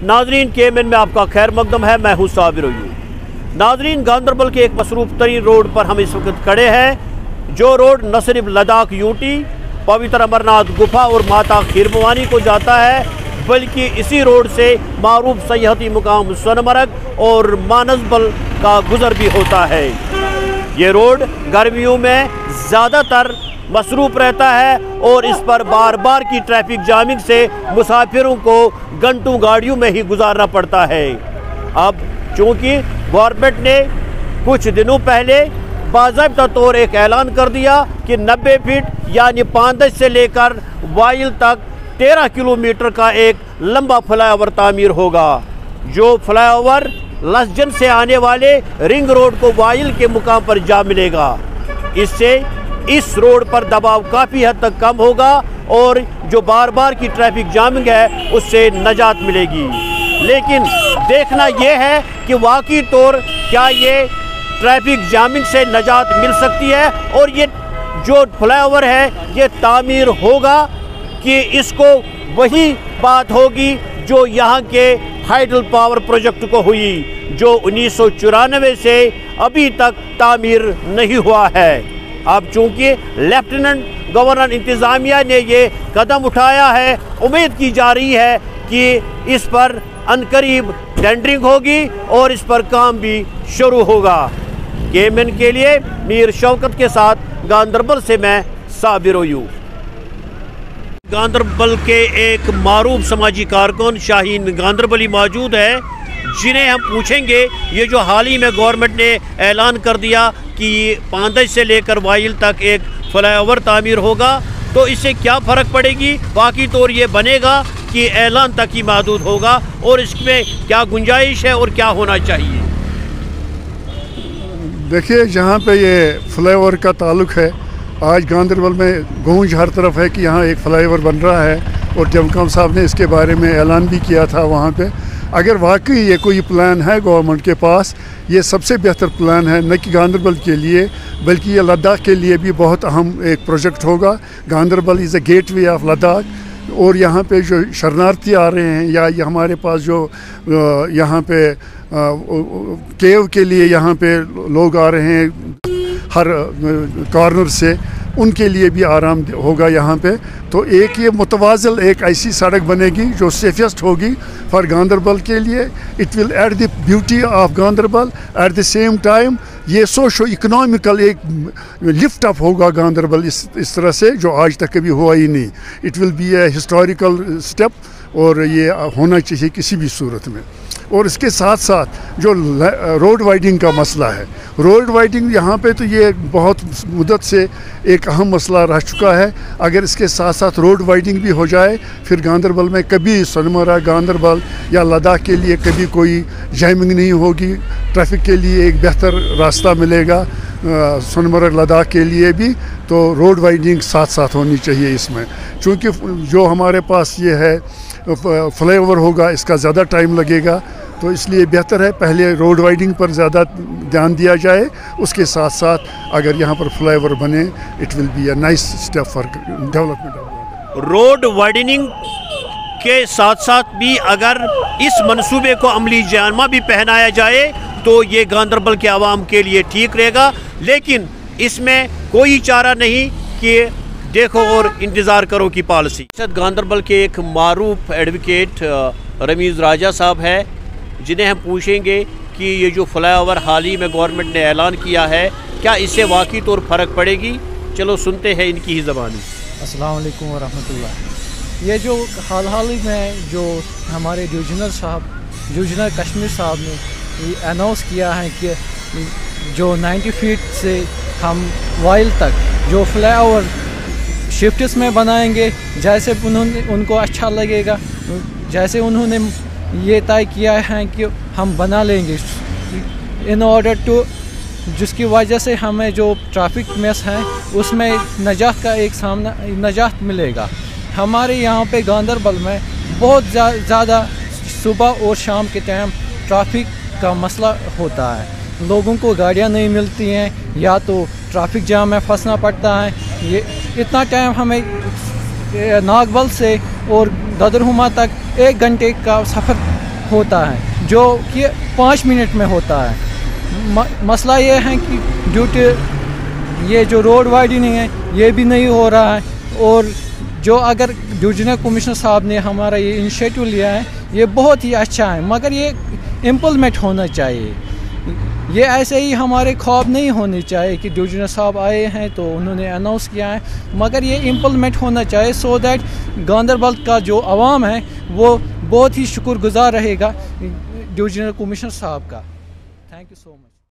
नाजरीन के में आपका खैर मकदम है, मैं हूँ साबिर नाजरीन, गांधरबल के एक मसरूफ तरीन रोड पर हम इस वक्त खड़े हैं, जो रोड न सिर्फ़ लद्दाख, यूटी, पवित्र अमरनाथ, गुफा और माता खीरमवानी को जाता है, बल्कि इसी रोड से मरूफ सयाहती मुकाम सोनमर्ग और मानसबल का गुजर भी होता है। ये रोड गर्मियों में ज़्यादातर मसरूफ़ रहता है और इस पर बार बार की ट्रैफ़िक जामिंग से मुसाफिरों को घंटों गाड़ियों में ही गुजारना पड़ता है। अब चूँकि गवर्नमेंट ने कुछ दिनों पहले बाबा तौर एक ऐलान कर दिया कि 90 फीट यानी पाँच से लेकर वाइल तक 13 किलोमीटर का एक लंबा फ्लाईओवर तामीर होगा, जो फ्लाईओवर लसजन से आने वाले रिंग रोड को वाइल के मुकाम पर जा मिलेगा। इससे इस रोड पर दबाव काफ़ी हद तक कम होगा और जो बार बार की ट्रैफ़िक जामिंग है, उससे नजात मिलेगी। लेकिन देखना यह है कि वाकई तौर क्या ये ट्रैफ़िक जामिंग से नजात मिल सकती है और ये जो फ्लाईओवर है, ये तामीर होगा कि इसको वही बात होगी जो यहाँ के हाइडल पावर प्रोजेक्ट को हुई, जो उन्नीस सौ चौरानवे से अभी तक तामीर नहीं हुआ है। अब चूँकि लेफ्टिनेंट गवर्नर इंतज़ामिया ने ये कदम उठाया है, उम्मीद की जा रही है कि इस पर अनकरीब टेंडरिंग होगी और इस पर काम भी शुरू होगा। केमन के लिए मीर शौकत के साथ गांधरबल से मैं साबिर यू गांधरबल के एक मरूफ समाजी कारकुन, शाहीन गांधरबली मौजूद है, जिन्हें हम पूछेंगे, ये जो हाल ही में गवर्नमेंट ने ऐलान कर दिया कि पांदज से लेकर वाइल तक एक फ्लाईओवर तामीर होगा तो इससे क्या फ़र्क पड़ेगी? बाकी तौर ये बनेगा कि ऐलान तक ही महदूद होगा, और इसमें क्या गुंजाइश है और क्या होना चाहिए? देखिए, जहाँ पे ये फ्लाईओवर का ताल्लुक है आज गांधरबल में गूंज हर तरफ़ है कि यहाँ एक फ्लाईओवर बन रहा है और जमकम साहब ने इसके बारे में ऐलान भी किया था वहाँ पे। अगर वाकई ये कोई प्लान है गवर्नमेंट के पास, ये सबसे बेहतर प्लान है, न कि गांधरबल के लिए, बल्कि ये लद्दाख के लिए भी बहुत अहम एक प्रोजेक्ट होगा। Ganderbal is a gateway of Ladakh और यहाँ पे जो शरणार्थी आ रहे हैं या ये हमारे पास जो यहाँ पे केव के लिए यहाँ पे लोग आ रहे हैं। हर कॉर्नर से उनके लिए भी आराम होगा यहाँ पे। तो एक ये मुतवाजल एक ऐसी सड़क बनेगी जो सेफेस्ट होगी फॉर गांधरबल के लिए। It will add the beauty of Ganderbal at the same time ये सोशो इकोनॉमिकल एक लिफ्ट अप होगा गांधरबल इस इस तरह से, जो आज तक कभी हुआ ही नहीं। It will be a historical step और ये होना चाहिए किसी भी सूरत में। और इसके साथ साथ जो रोड वाइडिंग का मसला है रोड वाइडिंग यहाँ पे तो ये बहुत मुदत से एक अहम मसला रह चुका है। अगर इसके साथ साथ रोड वाइडिंग भी हो जाए, फिर गांधरबल में कभी सोनमरा गांधरबल या लद्दाख के लिए कभी कोई जैमिंग नहीं होगी। ट्रैफ़िक के लिए एक बेहतर रास्ता मिलेगा सोनमर्ग लद्दाख के लिए भी। तो रोड वाइडिंग साथ साथ होनी चाहिए इसमें। चूँकि जो हमारे पास ये है फ्लाईओवर होगा, इसका ज़्यादा टाइम लगेगा। तो इसलिए बेहतर है पहले रोड वाइडिंग पर ज़्यादा ध्यान दिया जाए। उसके साथ साथ अगर यहाँ पर फ्लाईओवर बने it will be a nice step for development road widening के साथ साथ भी अगर इस मंसूबे को अमली जानमा भी पहनाया जाए तो ये गांधरबल के आवाम के लिए ठीक रहेगा। लेकिन इसमें कोई चारा नहीं कि देखो और इंतज़ार करो की पॉलिसी गांधरबल के एक मरूफ एडवोकेट रमीज़ राजा साहब है। जिन्हें हम पूछेंगे कि ये जो फ्लाईओवर हाल ही में गवर्नमेंट ने ऐलान किया है, क्या इससे वाकई तौर फ़र्क पड़ेगी? चलो सुनते हैं इनकी ही ज़बानी। असलकम वरहमतुल्लाह। ये जो हाल हाल ही में जो हमारे डिविजनल साहब डिविजनल कश्मीर साहब ने अनाउंस किया है कि जो 90 फीट से हम वाइल तक जो फ्लाई ओवर शिफ्ट्स में बनाएँगे, जैसे उन्होंने, उनको अच्छा लगेगा, जैसे उन्होंने ये तय किया है कि हम बना लेंगे। इन ऑर्डर टू जिसकी वजह से हमें जो ट्रैफ़िक मेस है, उसमें नजात का एक सामना, नजात मिलेगा। हमारे यहाँ पे गांधरबल में बहुत ज़्यादा सुबह और शाम के टाइम ट्रैफ़िक का मसला होता है। लोगों को गाड़ियाँ नहीं मिलती हैं, या तो ट्रैफ़िक जाम में फंसना पड़ता है। ये, इतना टाइम हमें नागबल से और ददरहुमा तक एक घंटे का सफ़र होता है, जो कि पाँच मिनट में होता है। मसला ये है कि ड्यू टू ये जो रोड वाइडनिंग है, ये भी नहीं हो रहा है और जो अगर डिविजनल कमिश्नर साहब ने हमारा ये इनिशिएटिव लिया है, ये बहुत ही अच्छा है, मगर ये इम्प्लीमेंट होना चाहिए। ये ऐसे ही हमारे ख्वाब नहीं होने चाहिए कि डिविजनल साहब आए हैं तो उन्होंने अनाउंस किया है। मगर ये इम्प्लीमेंट होना चाहिए सो दैट गांधरबल का जो आवाम है, वो बहुत ही शुक्रगुजार रहेगा। डिविजनल कमिश्नर साहब का। Thank you so much